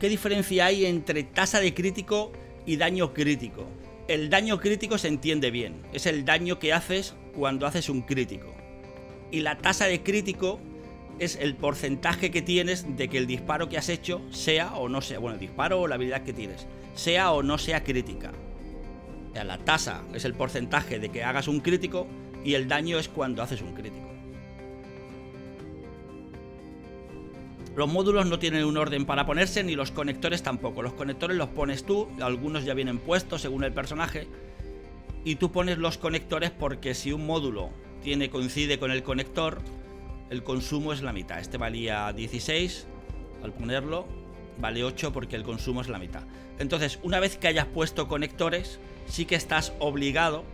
¿qué diferencia hay entre tasa de crítico y daño crítico? El daño crítico se entiende bien, es el daño que haces cuando haces un crítico. Y la tasa de crítico es el porcentaje que tienes de que el disparo que has hecho sea o no sea, bueno, el disparo o la habilidad que tienes, sea o no sea crítica. O sea, la tasa es el porcentaje de que hagas un crítico y el daño es cuando haces un crítico. Los módulos no tienen un orden para ponerse ni los conectores tampoco. Los conectores los pones tú, algunos ya vienen puestos según el personaje. Y tú pones los conectores porque si un módulo tiene coincide con el conector, el consumo es la mitad. Este valía 16, al ponerlo vale 8 porque el consumo es la mitad. Entonces, una vez que hayas puesto conectores, sí que estás obligado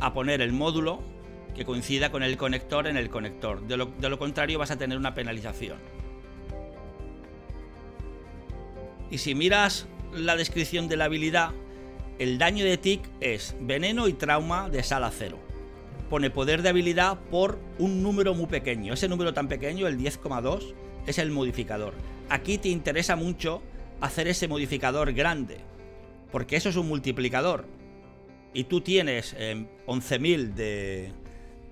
a poner el módulo que coincida con el conector en el conector. De lo, de lo contrario vas a tener una penalización. Y si miras la descripción de la habilidad, el daño de tic es veneno y trauma de sala 0 pone poder de habilidad por un número muy pequeño. Ese número tan pequeño, el 10,2, es el modificador. Aquí te interesa mucho hacer ese modificador grande, porque eso es un multiplicador. Y tú tienes 11.000 em, de,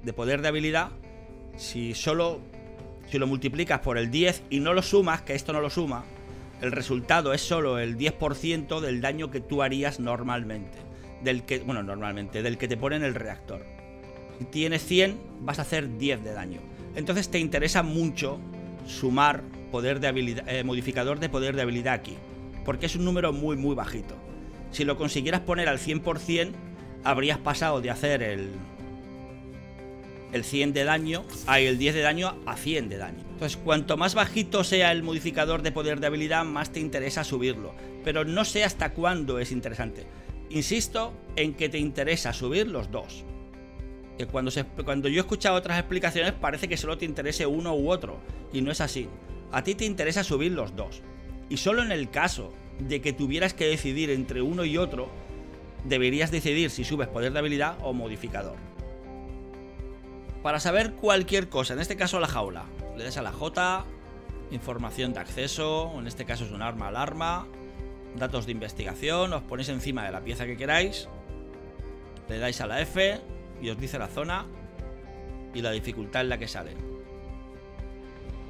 de poder de habilidad, si solo si lo multiplicas por el 10 y no lo sumas, que esto no lo suma, el resultado es solo el 10% del daño que tú harías normalmente. Del que, bueno, normalmente, del que te pone en el reactor tienes 100, vas a hacer 10 de daño. Entonces te interesa mucho sumar poder de habilidad, eh, modificador de poder de habilidad aquí, porque es un número muy muy bajito. Si lo consiguieras poner al 100%, habrías pasado de hacer el el 100 de daño a el 10 de daño a 100 de daño. Entonces, cuanto más bajito sea el modificador de poder de habilidad, más te interesa subirlo. Pero no sé hasta cuándo es interesante. Insisto en que te interesa subir los dos que cuando, se, cuando yo he escuchado otras explicaciones parece que solo te interese uno u otro, y no es así. A ti te interesa subir los dos. Y solo en el caso de que tuvieras que decidir entre uno y otro, deberías decidir si subes poder de habilidad o modificador. Para saber cualquier cosa, en este caso la jaula, le das a la J, información de acceso, en este caso es un arma alarma, datos de investigación, os ponéis encima de la pieza que queráis, le dais a la F, y os dice la zona y la dificultad en la que sale.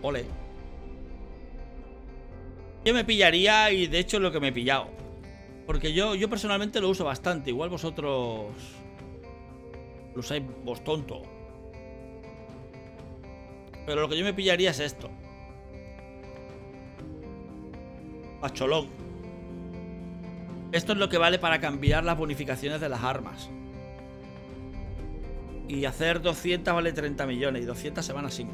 Ole. Yo me pillaría y de hecho es lo que me he pillado. Porque yo, yo personalmente lo uso bastante. Igual vosotros lo usáis vos tonto. Pero lo que yo me pillaría es esto. Pacholón. Esto es lo que vale para cambiar las bonificaciones de las armas. Y hacer 200 vale 30 millones. Y 200 se van así.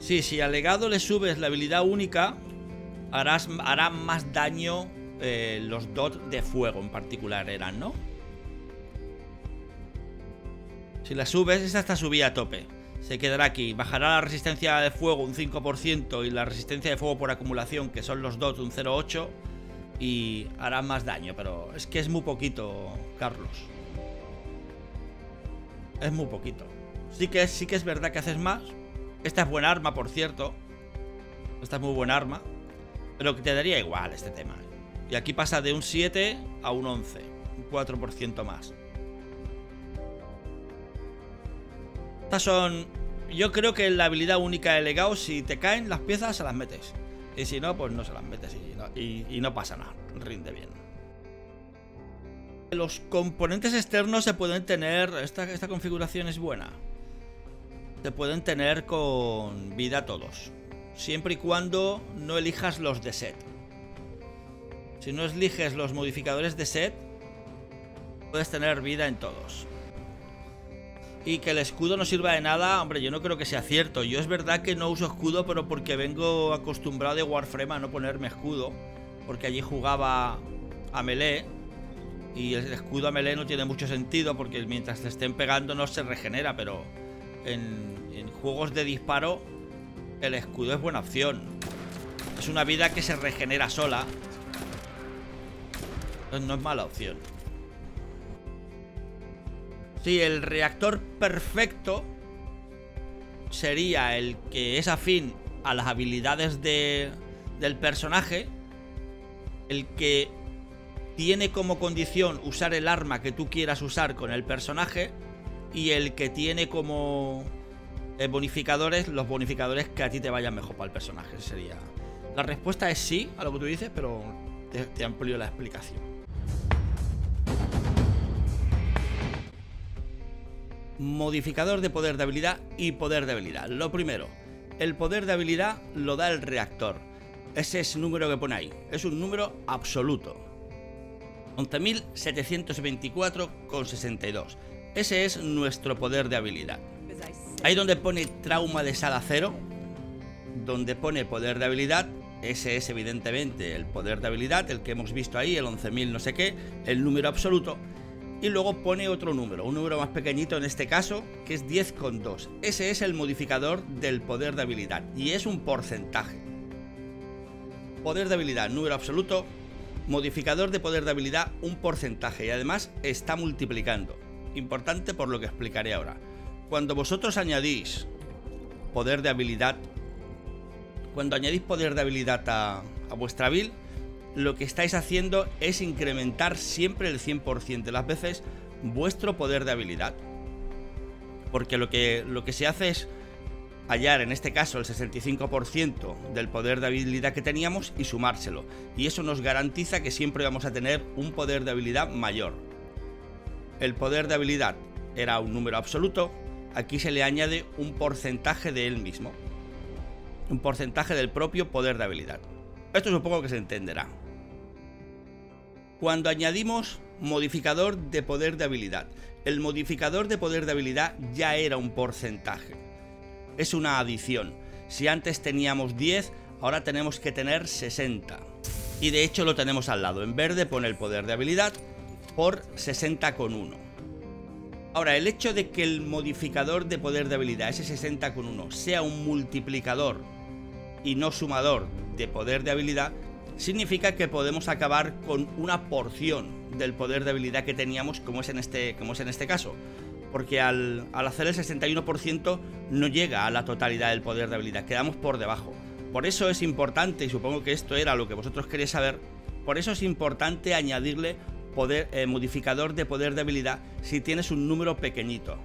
Sí, si al legado le subes la habilidad única, harás, hará más daño eh, los dots de fuego en particular eran, ¿no? Si la subes, esta está subida a tope. Se quedará aquí. Bajará la resistencia de fuego un 5% y la resistencia de fuego por acumulación, que son los dots un 0,8% y hará más daño, pero es que es muy poquito, Carlos. Es muy poquito. Sí que, sí que es verdad que haces más. Esta es buena arma, por cierto. Esta es muy buena arma. Pero que te daría igual este tema. Y aquí pasa de un 7 a un 11. Un 4% más. Estas son... Yo creo que la habilidad única de legado, si te caen las piezas, se las metes. Y si no, pues no se las metes y no, pasa nada, rinde bien. Los componentes externos se pueden tener, esta, esta configuración es buena, se pueden tener con vida todos, siempre y cuando no elijas los de set. Si no eliges los modificadores de set, puedes tener vida en todos y que el escudo no sirva de nada, hombre, yo no creo que sea cierto. Yo es verdad que no uso escudo, pero porque vengo acostumbrado de Warframe a no ponerme escudo, porque allí jugaba a melee y el escudo a melee no tiene mucho sentido porque mientras te estén pegando no se regenera, pero en, en juegos de disparo el escudo es buena opción. Es una vida que se regenera sola. No es mala opción. Sí, el reactor perfecto sería el que es afín a las habilidades de, del personaje, el que tiene como condición usar el arma que tú quieras usar con el personaje y el que tiene como eh, bonificadores los bonificadores que a ti te vayan mejor para el personaje. Sería. La respuesta es sí a lo que tú dices, pero te, te amplio la explicación. Modificador de poder de habilidad y poder de habilidad. Lo primero, el poder de habilidad lo da el reactor. Ese es el número que pone ahí. Es un número absoluto. 11.724,62. Ese es nuestro poder de habilidad. Ahí donde pone trauma de sala cero, donde pone poder de habilidad, ese es evidentemente el poder de habilidad, el que hemos visto ahí, el 11.000 no sé qué, el número absoluto. Y luego pone otro número, un número más pequeñito en este caso, que es 10,2. Ese es el modificador del poder de habilidad y es un porcentaje. Poder de habilidad, número absoluto, Modificador de poder de habilidad un porcentaje y además está multiplicando. Importante por lo que explicaré ahora. Cuando vosotros añadís poder de habilidad, cuando añadís poder de habilidad a, vuestra build, lo que estáis haciendo es incrementar siempre el 100% de las veces vuestro poder de habilidad. Porque lo que, lo que se hace es hallar en este caso el 65% del poder de habilidad que teníamos y sumárselo. Y eso nos garantiza que siempre vamos a tener un poder de habilidad mayor. El poder de habilidad era un número absoluto, aquí se le añade un porcentaje de él mismo. Un porcentaje del propio poder de habilidad. Esto supongo que se entenderá. Cuando añadimos modificador de poder de habilidad, el modificador de poder de habilidad ya era un porcentaje es una adición. Si antes teníamos 10, ahora tenemos que tener 60. Y de hecho lo tenemos al lado. En verde pone el poder de habilidad por 60,1. Ahora, el hecho de que el modificador de poder de habilidad, ese 60,1, sea un multiplicador y no sumador de poder de habilidad, significa que podemos acabar con una porción del poder de habilidad que teníamos, como es en este, como es en este caso porque al, hacer el 61% no llega a la totalidad del poder de habilidad, quedamos por debajo. Por eso es importante, y supongo que esto era lo que vosotros queréis saber, por eso es importante añadirle poder, eh, modificador de poder de habilidad si tienes un número pequeñito.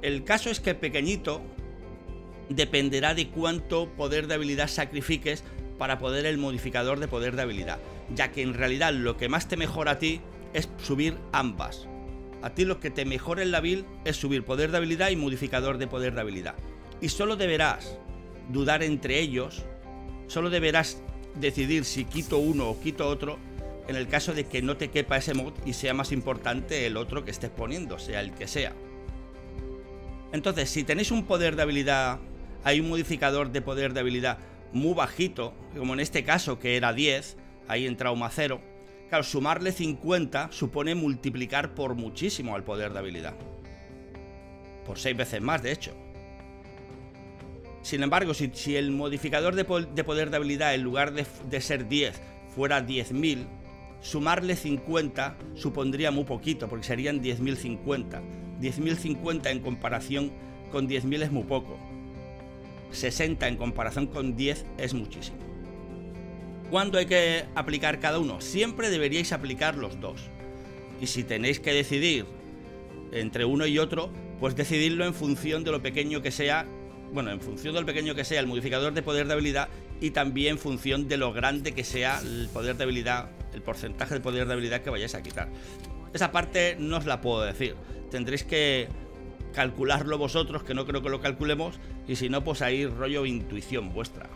El caso es que pequeñito dependerá de cuánto poder de habilidad sacrifiques para poder el modificador de poder de habilidad, ya que en realidad lo que más te mejora a ti es subir ambas. A ti lo que te mejora en la build es subir poder de habilidad y modificador de poder de habilidad. Y solo deberás dudar entre ellos, solo deberás decidir si quito uno o quito otro en el caso de que no te quepa ese mod y sea más importante el otro que estés poniendo, sea el que sea. Entonces, si tenéis un poder de habilidad, hay un modificador de poder de habilidad muy bajito, como en este caso que era 10, ahí en trauma 0, Claro, sumarle 50 supone multiplicar por muchísimo al poder de habilidad. Por 6 veces más, de hecho. Sin embargo, si, el modificador de, poder de habilidad en lugar de, ser 10 fuera 10.000, sumarle 50 supondría muy poquito, porque serían 10.050. 10.050 en comparación con 10.000 es muy poco. 60 en comparación con 10 es muchísimo. ¿Cuándo hay que aplicar cada uno? Siempre deberíais aplicar los dos. Y si tenéis que decidir entre uno y otro, pues decidirlo en función de lo pequeño que sea, bueno, en función de lo pequeño que sea el modificador de poder de habilidad y también en función de lo grande que sea el poder de habilidad, el porcentaje de poder de habilidad que vayáis a quitar. Esa parte no os la puedo decir. Tendréis que calcularlo vosotros, que no creo que lo calculemos, y si no, pues ahí rollo intuición vuestra.